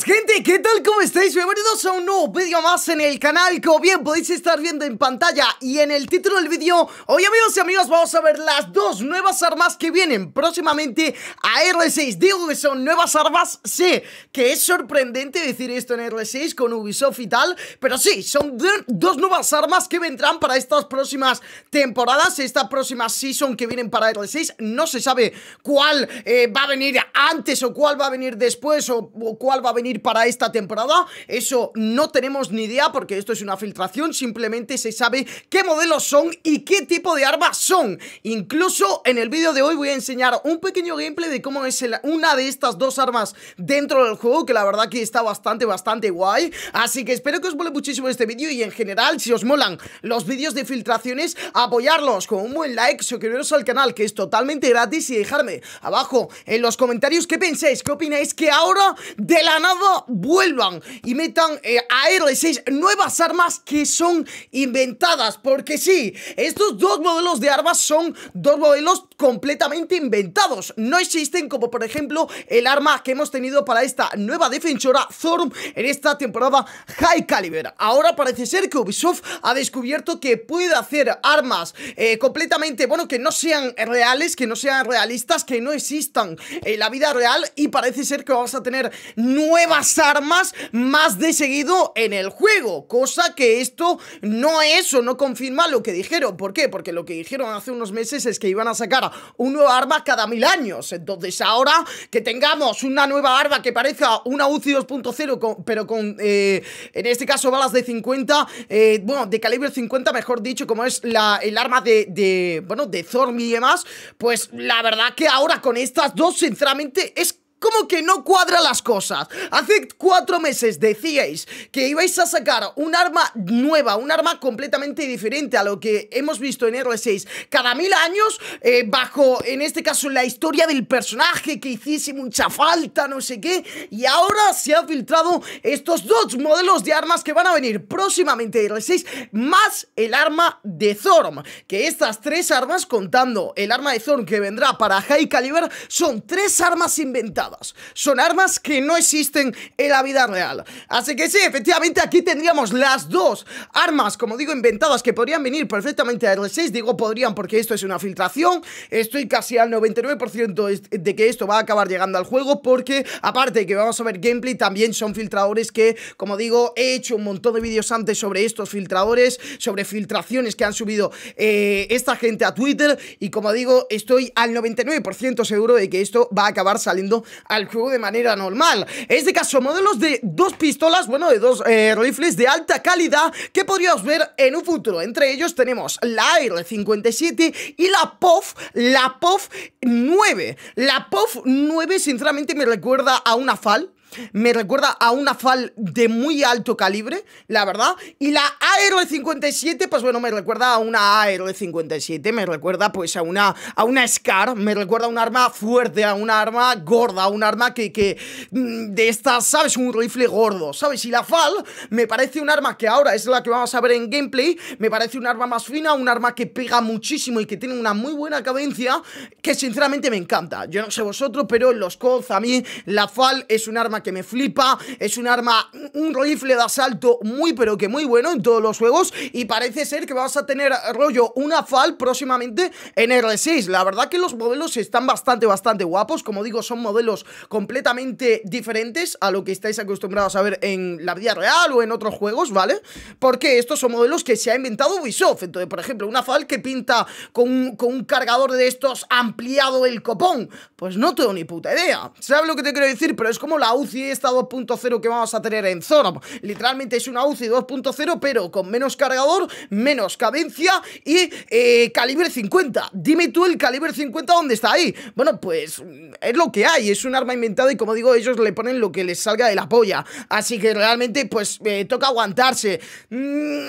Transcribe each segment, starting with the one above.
gente, ¿qué tal? ¿Cómo estáis? Bienvenidos a un nuevo vídeo más en el canal Como bien podéis estar viendo en pantalla y en el título del vídeo Hoy amigos y amigas vamos a ver las dos nuevas armas que vienen próximamente a R6 Digo que son nuevas armas, sé que es sorprendente decir esto en R6 con Ubisoft y tal Pero sí, son dos nuevas armas que vendrán para estas próximas temporadas Esta próxima season que vienen para R6 No se sabe cuál eh, va a venir antes o cuál va a venir después o cuál va a venir para esta temporada. Eso no tenemos ni idea porque esto es una filtración. Simplemente se sabe qué modelos son y qué tipo de armas son. Incluso en el vídeo de hoy voy a enseñar un pequeño gameplay de cómo es una de estas dos armas dentro del juego. Que la verdad que está bastante, bastante guay. Así que espero que os mole muchísimo este vídeo y en general, si os molan los vídeos de filtraciones, apoyarlos con un buen like, suscribiros al canal que es totalmente gratis y dejarme abajo en los comentarios qué pensáis, qué opináis que ahora de la nada vuelvan y metan eh, a R6 nuevas armas que son inventadas. Porque sí, estos dos modelos de armas son dos modelos completamente inventados. No existen como por ejemplo el arma que hemos tenido para esta nueva defensora Thorm en esta temporada High Caliber. Ahora parece ser que Ubisoft ha descubierto que puede hacer armas eh, completamente, bueno, que no sean reales, que no sean realistas, que no existan en la vida real y parece ser que vamos a tener nuevas armas más de seguido en el juego, cosa que esto no es o no confirma lo que dijeron. ¿Por qué? Porque lo que dijeron hace unos meses es que iban a sacar un nuevo arma cada mil años. Entonces ahora que tengamos una nueva arma que parezca una UCI 2.0, pero con, eh, en este caso, balas de 50, eh, bueno, de calibre 50, mejor dicho, como es la, el arma de, de, bueno, de Zormi y demás, pues la verdad que ahora con estas dos, sinceramente, es ¿Cómo que no cuadra las cosas? Hace cuatro meses decíais que ibais a sacar un arma nueva, un arma completamente diferente a lo que hemos visto en R6 cada mil años, eh, bajo, en este caso, la historia del personaje que hiciese mucha falta, no sé qué, y ahora se han filtrado estos dos modelos de armas que van a venir próximamente en R6, más el arma de Zorm, que estas tres armas, contando el arma de Zorm que vendrá para High Caliber, son tres armas inventadas son armas que no existen en la vida real. Así que sí, efectivamente aquí tendríamos las dos armas, como digo, inventadas que podrían venir perfectamente a R6. Digo podrían porque esto es una filtración. Estoy casi al 99% de que esto va a acabar llegando al juego porque aparte de que vamos a ver gameplay, también son filtradores que, como digo, he hecho un montón de vídeos antes sobre estos filtradores, sobre filtraciones que han subido eh, esta gente a Twitter y como digo, estoy al 99% seguro de que esto va a acabar saliendo al juego de manera normal. En este caso, modelos de dos pistolas, bueno, de dos eh, rifles de alta calidad que podríamos ver en un futuro. Entre ellos tenemos la AR-57 y la POF, la POF 9. La POF 9 sinceramente me recuerda a una FAL me recuerda a una FAL de muy alto calibre, la verdad. Y la AR-57, pues bueno, me recuerda a una AR-57, me recuerda pues a una, a una SCAR, me recuerda a un arma fuerte, a una arma gorda, a un arma que, que mm, de estas, ¿sabes? Un rifle gordo, ¿sabes? Y la FAL me parece un arma que ahora es la que vamos a ver en gameplay, me parece un arma más fina, un arma que pega muchísimo y que tiene una muy buena cadencia, que sinceramente me encanta. Yo no sé vosotros, pero en los CODs a mí la FAL es un arma que me flipa, es un arma, un rifle de asalto muy pero que muy bueno en todos los juegos y parece ser que vas a tener rollo una FAL próximamente en R6. La verdad que los modelos están bastante, bastante guapos, como digo, son modelos completamente diferentes a lo que estáis acostumbrados a ver en la vida real o en otros juegos, ¿vale? Porque estos son modelos que se ha inventado Ubisoft, entonces, por ejemplo, una FAL que pinta con con un cargador de estos ampliado el copón, pues no tengo ni puta idea, ¿sabes lo que te quiero decir? Pero es como la UCI esta 2.0 que vamos a tener en Zona. Literalmente es una UCI 2.0, pero con menos cargador, menos cadencia y eh, calibre 50. Dime tú el calibre 50 dónde está ahí. Bueno, pues es lo que hay, es un arma inventada y como digo, ellos le ponen lo que les salga de la polla. Así que realmente, pues, eh, toca aguantarse. Mm,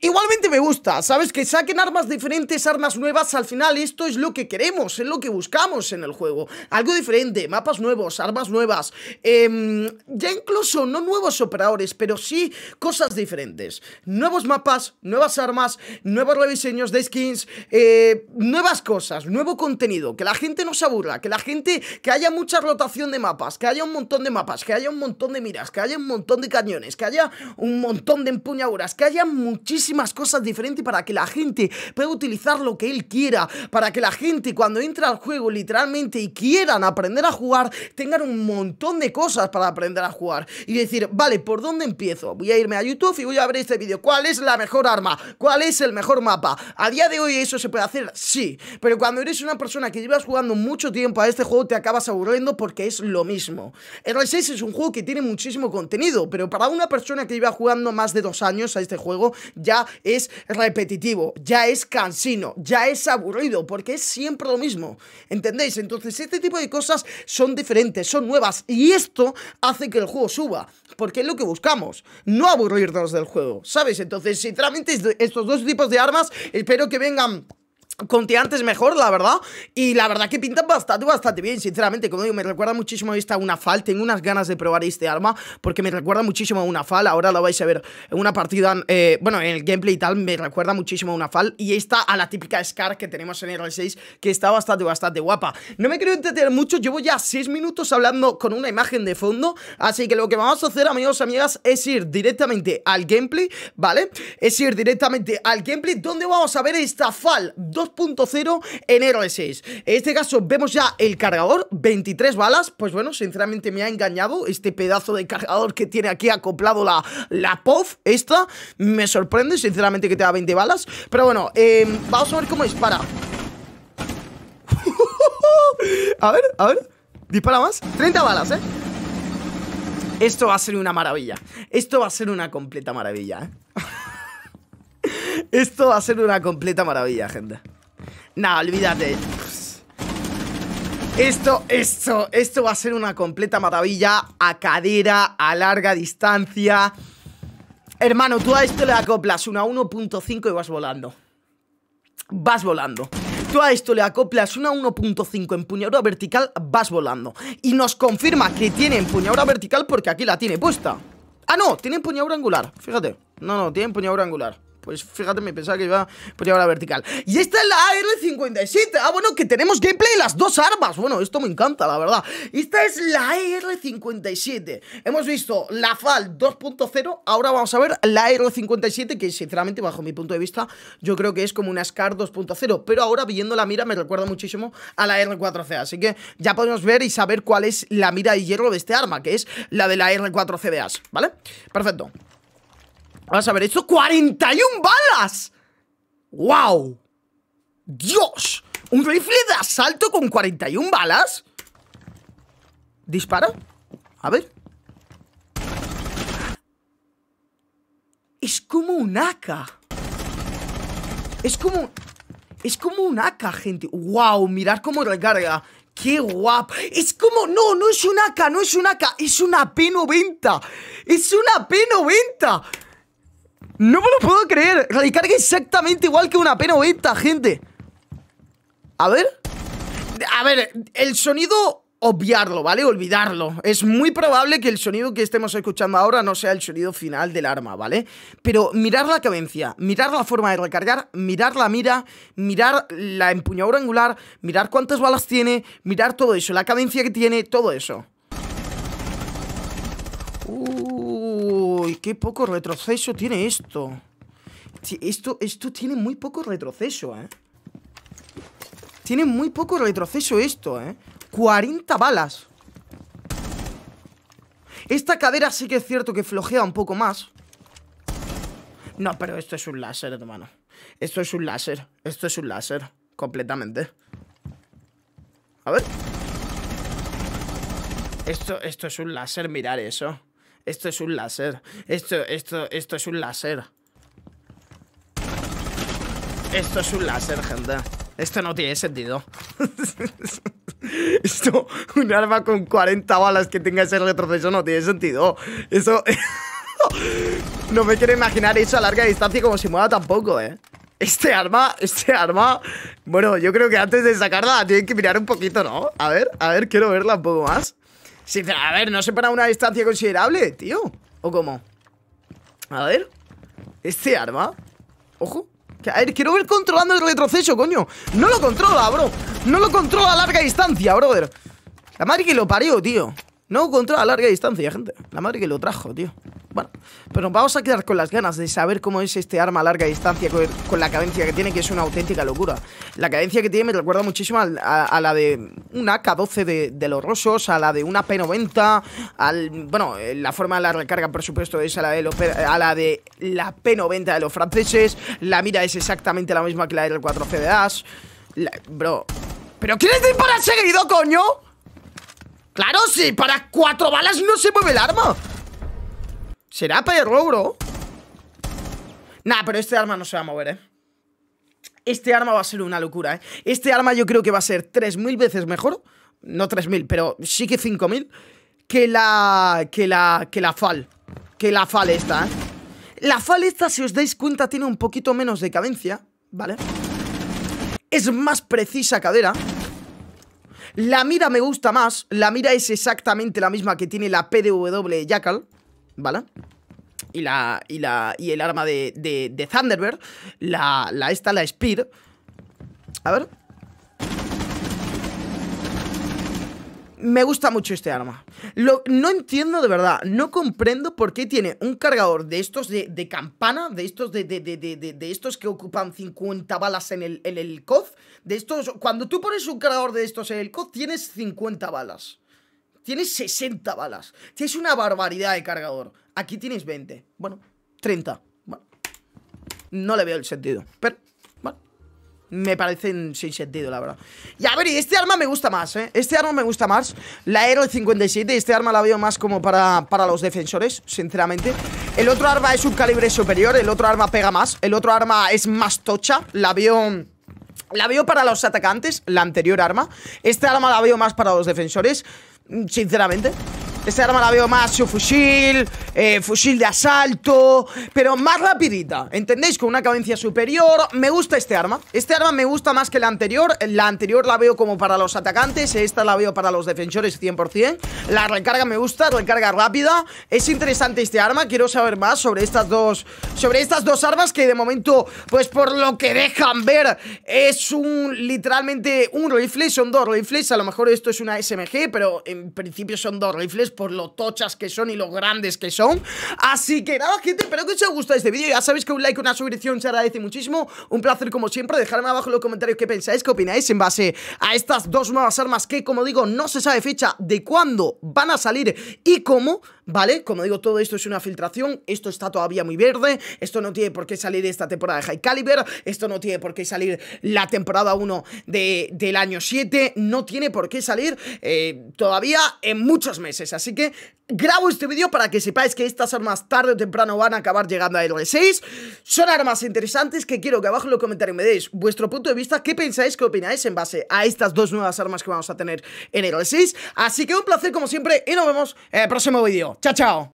Igualmente me gusta, ¿sabes? Que saquen armas diferentes, armas nuevas, al final esto es lo que queremos, es lo que buscamos en el juego. Algo diferente, mapas nuevos, armas nuevas, eh, ya incluso no nuevos operadores, pero sí cosas diferentes. Nuevos mapas, nuevas armas, nuevos rediseños de skins, eh, nuevas cosas, nuevo contenido, que la gente no se aburra, que la gente, que haya mucha rotación de mapas, que haya un montón de mapas, que haya un montón de miras, que haya un montón de cañones, que haya un montón de empuñaduras, que haya muchísimas cosas diferentes para que la gente pueda utilizar lo que él quiera, para que la gente cuando entra al juego literalmente y quieran aprender a jugar, tengan un montón de cosas para aprender a jugar y decir, vale, ¿por dónde empiezo? Voy a irme a YouTube y voy a ver este vídeo. ¿Cuál es la mejor arma? ¿Cuál es el mejor mapa? A día de hoy eso se puede hacer, sí, pero cuando eres una persona que llevas jugando mucho tiempo a este juego te acabas aburriendo porque es lo mismo. R6 es un juego que tiene muchísimo contenido, pero para una persona que lleva jugando más de dos años a este juego, ya es repetitivo, ya es cansino, ya es aburrido, porque es siempre lo mismo, ¿entendéis? Entonces este tipo de cosas son diferentes, son nuevas, y esto hace que el juego suba, porque es lo que buscamos, no aburrirnos del juego, ¿sabes? Entonces, sinceramente, estos dos tipos de armas espero que vengan Contiantes mejor, la verdad. Y la verdad que pintan bastante, bastante bien Sinceramente, como digo, me recuerda muchísimo esta una fal. Tengo unas ganas de probar este arma Porque me recuerda muchísimo a una fal. Ahora lo vais a ver en una partida eh, Bueno, en el gameplay y tal, me recuerda muchísimo a una fal. Y esta a la típica Scar que tenemos en el 6 Que está bastante, bastante guapa. No me quiero entretener mucho, llevo ya 6 minutos hablando Con una imagen de fondo. Así que lo que vamos a hacer, amigos, amigas Es ir directamente al gameplay, ¿vale? Es ir directamente al gameplay Donde vamos a ver esta fal. 2 2.0 en R6 En este caso vemos ya el cargador 23 balas, pues bueno, sinceramente me ha engañado Este pedazo de cargador que tiene aquí acoplado la, la POF Esta. Me sorprende, sinceramente que te da 20 balas. Pero bueno, em, vamos a ver cómo dispara. A ver, a ver. Dispara más, 30 balas, eh esto va a ser una maravilla. Esto va a ser una completa maravilla, ¿eh? Esto va a ser una completa maravilla, gente Nah, olvídate. Esto, esto, esto va a ser una completa maravilla a cadera, a larga distancia. Hermano, tú a esto le acoplas una 1.5 y vas volando. Vas volando. Tú a esto le acoplas una 1.5 empuñadura vertical, vas volando. Y nos confirma que tiene empuñadura vertical porque aquí la tiene puesta. Ah, no, tiene empuñadura angular, fíjate. No, no, tiene empuñadura angular. Pues fíjate, me pensaba que iba por llevar vertical. Y esta es la AR-57. Ah, bueno, que tenemos gameplay de las dos armas. Bueno, esto me encanta, la verdad. Esta es la AR-57. Hemos visto la FAL 2.0. Ahora vamos a ver la AR-57, que sinceramente, bajo mi punto de vista, yo creo que es como una SCAR 2.0. Pero ahora, viendo la mira, me recuerda muchísimo a la R4C. Así que ya podemos ver y saber cuál es la mira de hierro de este arma, que es la de la R4C de As, ¿vale? Perfecto. Vamos a ver, esto 41 balas ¡Wow! ¡Dios! ¿Un rifle de asalto con 41 balas? ¿Dispara? A ver Es como un AK Es como... Es como un AK, gente ¡Wow! Mirad cómo recarga ¡Qué guapo! Es como... No, no es un AK, no es un AK Es una P90 Es una P90 no me lo puedo creer. Recarga exactamente igual que una P90, gente. A ver. A ver, el sonido obviarlo, ¿vale? Olvidarlo. Es muy probable que el sonido que estemos escuchando ahora no sea el sonido final del arma, ¿vale? Pero mirar la cadencia, mirar la forma de recargar, mirar la mira, mirar la empuñadura angular, mirar cuántas balas tiene, mirar todo eso, la cadencia que tiene, todo eso. Uy, qué poco retroceso tiene esto. Esto, esto tiene muy poco retroceso, ¿eh? Tiene muy poco retroceso esto, ¿eh? 40 balas. Esta cadera sí que es cierto que flojea un poco más. No, pero esto es un láser, hermano. Esto es un láser. Esto es un láser. Completamente. A ver. Esto, esto es un láser, mirar eso. Esto es un láser. Esto, esto, esto es un láser. Esto es un láser, gente. Esto no tiene sentido. Esto, un arma con 40 balas que tenga ese retroceso no tiene sentido. Eso... No me quiero imaginar eso a larga distancia como si mueva tampoco, ¿eh? Este arma, este arma Bueno, yo creo que antes de sacarla tienen que mirar un poquito, ¿no? A ver, a ver, quiero verla un poco más Sí, a ver, no se para una distancia considerable, tío. ¿O cómo? A ver. Este arma. Ojo. A ver, quiero ver controlando el retroceso, coño. No lo controla, bro. No lo controla a larga distancia, brother. La madre que lo parió, tío. No controla a larga distancia, gente. La madre que lo trajo, tío. Bueno, pero nos vamos a quedar con las ganas de saber cómo es este arma a larga distancia con, la cadencia que tiene, que es una auténtica locura. La cadencia que tiene me recuerda muchísimo a, la de una K12 de, los rosos, a la de una P90, al, bueno, la forma de la recarga, por supuesto, es a la de, la, de la P90 de los franceses. La mira es exactamente la misma que la del 4C de Ash. bro, ¿pero quieres disparar seguido, coño? Claro, sí, para cuatro balas no se mueve el arma. ¿Será perro, bro? Nah, pero este arma no se va a mover, ¿eh? Este arma va a ser una locura, ¿eh? Este arma yo creo que va a ser 3.000 veces mejor No 3.000, pero sí que 5.000 Que la... Que la... Que la FAL Que la FAL esta, ¿eh? La FAL esta, si os dais cuenta, tiene un poquito menos de cadencia ¿Vale? Es más precisa cadera La mira me gusta más La mira es exactamente la misma que tiene la PDW Jackal ¿vale? Y la, y la y el arma de, de, Thunderbird, la, la esta, la Speed. A ver. Me gusta mucho este arma Lo, No entiendo de verdad No comprendo por qué tiene un cargador de estos de, de campana De estos de, de, estos que ocupan 50 balas en el, en el COF De estos Cuando tú pones un cargador de estos en el COF Tienes 50 balas Tienes 60 balas. Tienes una barbaridad de cargador. Aquí tienes 20. Bueno, 30. Bueno, no le veo el sentido. Pero, bueno, me parecen sin sentido, la verdad. Y a ver, y este arma me gusta más, ¿eh? Este arma me gusta más. La Aero 57, este arma la veo más como para, para los defensores, sinceramente. El otro arma es un calibre superior, el otro arma pega más. El otro arma es más tocha. La veo... La veo para los atacantes, la anterior arma. Este arma la veo más para los defensores. Sinceramente Este arma la veo más su fusil eh, Fusil de asalto Pero más rapidita, ¿entendéis? Con una cadencia superior. Me gusta este arma. Este arma me gusta más que la anterior. La anterior la veo como para los atacantes Esta la veo para los defensores 100% La recarga me gusta, recarga rápida. Es interesante este arma Quiero saber más sobre estas dos Sobre estas dos armas que de momento Pues por lo que dejan ver Es un, literalmente Un rifle, son dos rifles A lo mejor esto es una SMG Pero en principio son dos rifles por lo tochas que son y lo grandes que son. Así que nada, gente, espero que os haya gustado este vídeo. Ya sabéis que un like, una suscripción se agradece muchísimo. Un placer como siempre. Dejadme abajo en los comentarios qué pensáis, qué opináis en base a estas dos nuevas armas que, como digo, no se sabe fecha de cuándo van a salir y cómo. ¿Vale? Como digo, todo esto es una filtración, esto está todavía muy verde, esto no tiene por qué salir esta temporada de High Caliber, esto no tiene por qué salir la temporada 1 de, del año 7, no tiene por qué salir eh, todavía en muchos meses, así que grabo este vídeo para que sepáis que estas armas tarde o temprano van a acabar llegando a R6, son armas interesantes que quiero que abajo en los comentarios me deis vuestro punto de vista, qué pensáis, qué opináis en base a estas dos nuevas armas que vamos a tener en R6, así que un placer como siempre y nos vemos en el próximo vídeo. Chao, chao.